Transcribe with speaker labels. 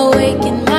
Speaker 1: awaken